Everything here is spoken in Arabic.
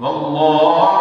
والله